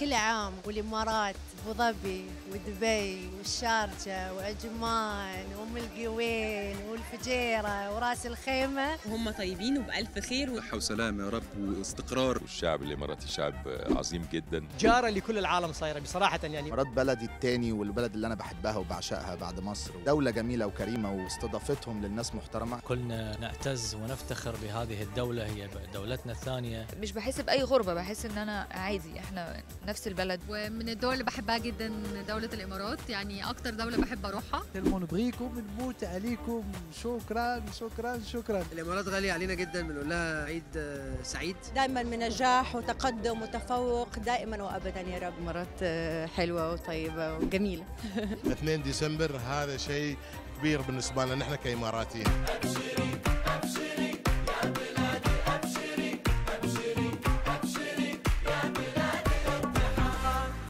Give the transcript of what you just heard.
كل عام والإمارات أبو ظبي ودبي والشارجة وعجمان وام القوين والفجيرة وراس الخيمة. وهم طيبين وبألف خير صحة وسلامة يا رب واستقرار. والشعب الإماراتي شعب عظيم جدا. جارة لكل العالم صايرة بصراحة يعني. الامارات بلدي التاني والبلد اللي أنا بحبها وبعشقها بعد مصر. دولة جميلة وكريمة واستضافتهم للناس محترمة. كلنا نعتز ونفتخر بهذه الدولة هي دولتنا الثانية. مش بحس بأي غربة بحس إن أنا عادي إحنا نفس البلد. ومن الدول اللي بحبها جدا دولة الإمارات يعني أكتر دولة بحب أروحها. نبغيكم نموت عليكم. شكرا شكرا شكرا. الإمارات غالية علينا جدا بنقول لها عيد سعيد. دائما من نجاح وتقدم وتفوق دائما وابدا يا رب. مرات حلوة وطيبة وجميلة. 2 ديسمبر هذا شيء كبير بالنسبة لنا نحن كإماراتيين.